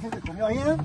cuando comió ahí. Eh?